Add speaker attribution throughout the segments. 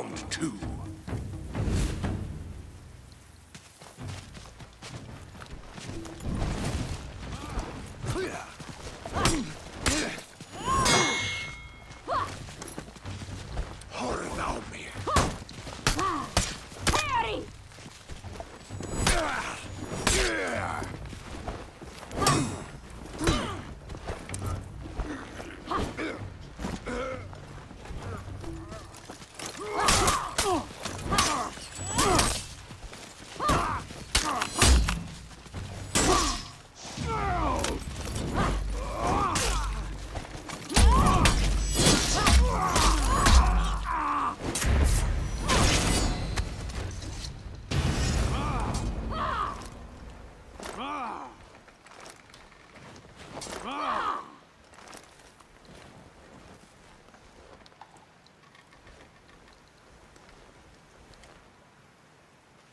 Speaker 1: Round two.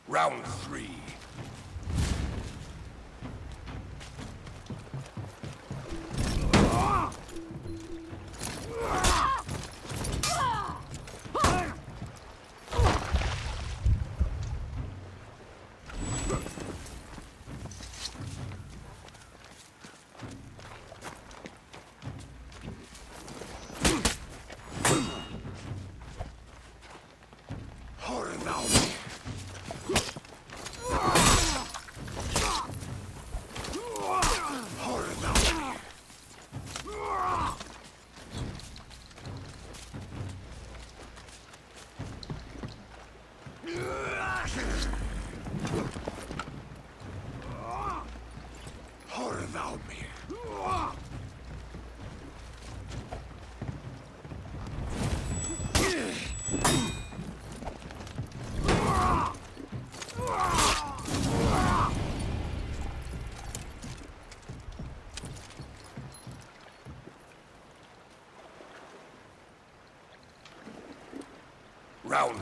Speaker 1: Round three.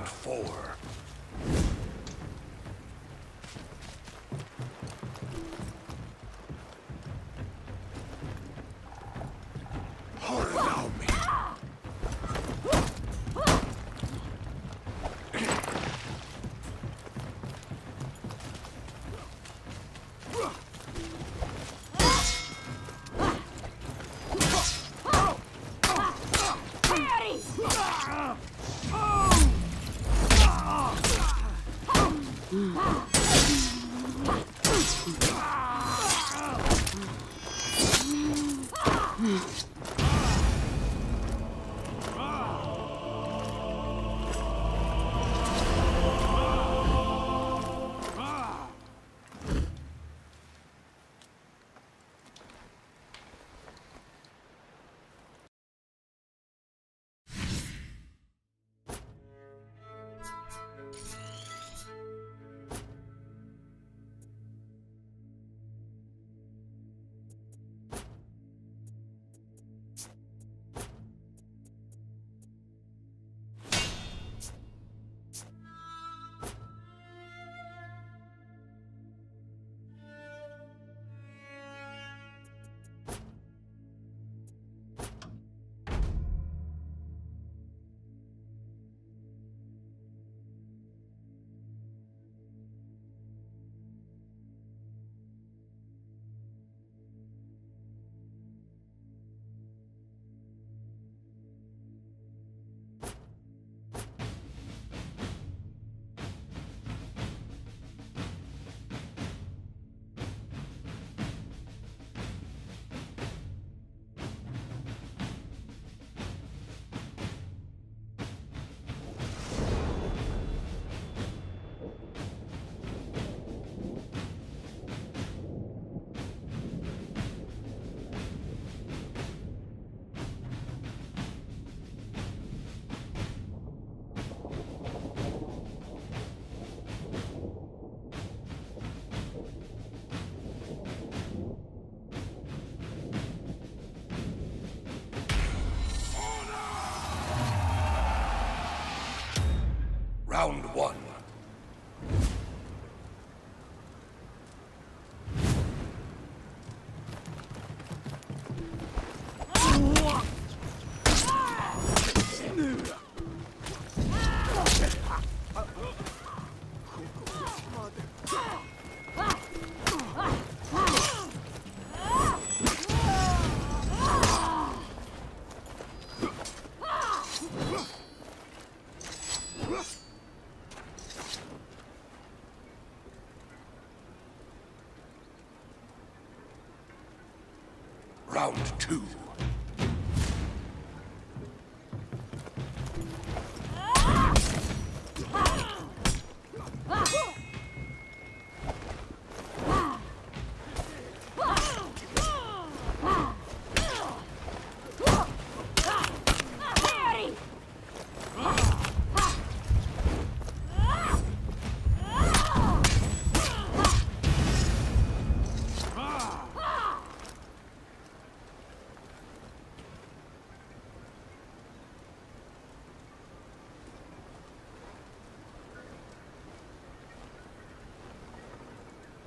Speaker 1: Four. Round two.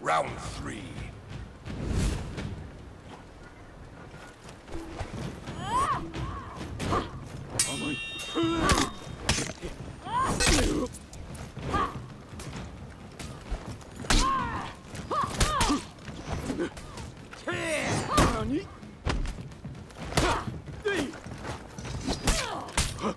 Speaker 1: Round three. Huh?